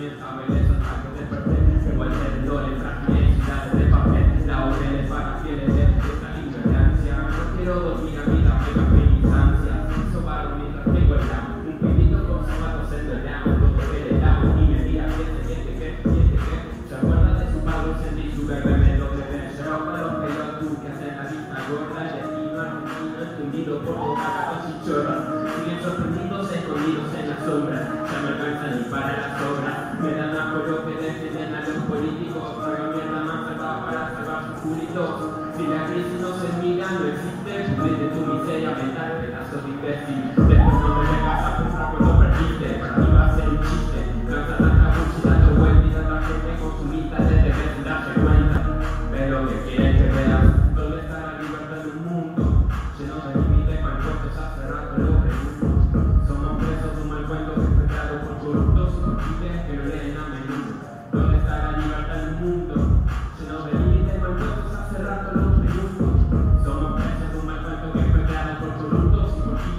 Senior Commentator. defienden a los políticos, cambian la manzana para cerrar su culito. Si la crisis no se mira, no existe, desde tu miseria mental.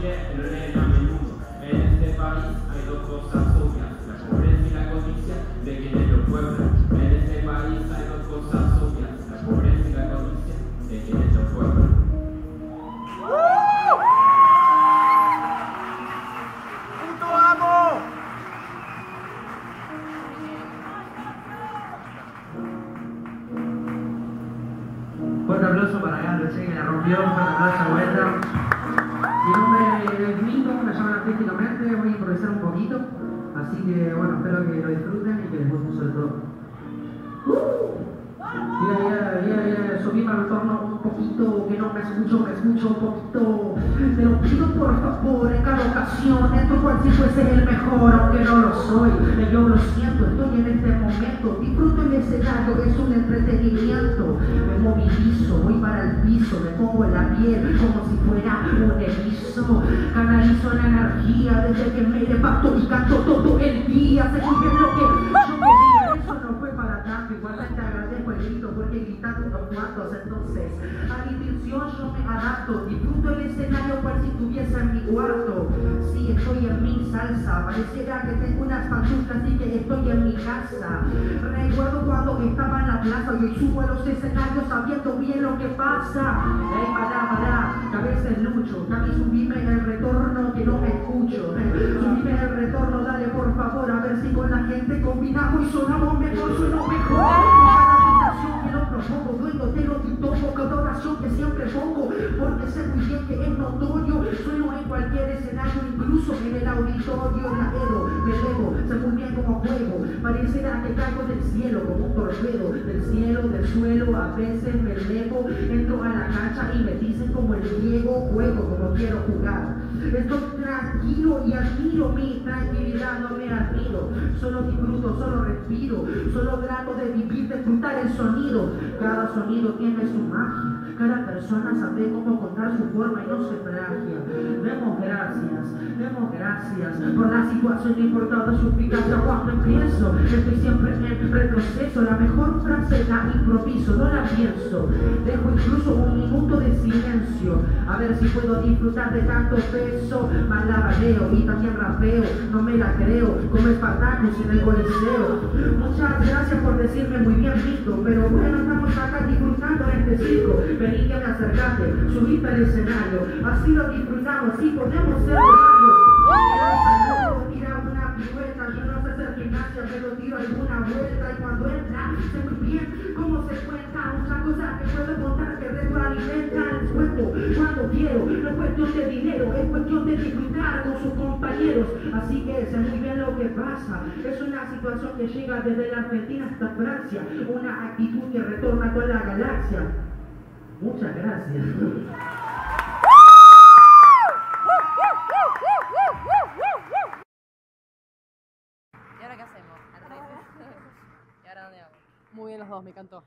Y por pibes que no leen a menudo. En este país hay dos cosas obvias, la pobreza y la codicia de quienes lo pueblan. En este país hay dos cosas obvias, la pobreza y la codicia de quienes lo pueblan. ¡Puto amo! Fuerte aplauso para Carlos, que la rompió. Fuerte aplauso vuelta. Mi nombre es Nico, me llaman artísticamente. Voy a improvisar un poquito. Así que, bueno, espero que lo disfruten y que les guste sobre todo. Mira, mira, mira, mira, subí para el torno poquito, que no me escucho, me escucho un poquito. Te lo pido por favor, en cada ocasión, esto cual si fuese el mejor, aunque no lo soy. Yo lo siento, estoy en este momento, disfruto el escenario, es un entretenimiento. Me movilizo, voy para el piso, me pongo en la piel como si fuera un erizo. Canalizo la energía desde que me levanto y canto todo el día. Bien lo que yo quería, eso no fue para tanto. Igualmente agradezco el gritaron unos cuantos. Entonces, a mi intención yo me adapto. Disfruto el escenario cual si estuviese en mi cuarto. Sí, estoy en mi salsa. Pareciera que tengo unas pantuflas y que estoy en mi casa. Recuerdo cuando estaba en la plaza y subo a los escenarios sabiendo bien lo que pasa. Incluso en el auditorio, la elevo, me elevo, muy bien como juego. Pareciera que caigo del cielo como un torpedo, del cielo, del suelo, a veces me elevo, entro a la cancha y me dicen como el Diego, juego como quiero jugar. Estoy tranquilo y admiro mi tranquilidad, no me admiro. Solo disfruto, solo respiro, solo trato de vivir, de disfrutar el sonido. Cada sonido tiene su magia. Cada persona sabe cómo contar su forma y no se plagia. Demos gracias, gracias por la situación y por toda su. Cuando empiezo, estoy siempre en retroceso. La mejor frase la improviso, no la pienso. Dejo incluso un minuto de silencio. A ver si puedo disfrutar de tanto peso. Malabareo y también rapeo. No me la creo, como Espartacus en el Coliseo. Muchas gracias por decirme muy bien visto. Pero bueno, estamos acá disfrutando en este circo. Vení que me acercaste, subiste al escenario. Así lo disfrutamos, así podemos que puedo contar que retroalimentan el cuento cuando quiero. No es cuestión de dinero, es cuestión de disfrutar con sus compañeros. Así que sé muy bien lo que pasa. Es una situación que llega desde la Argentina hasta Francia. Una actitud que retorna a toda la galaxia. Muchas gracias. ¿Y ahora qué hacemos? ¿Y ahora dónde vamos? Muy bien los dos, me encantó.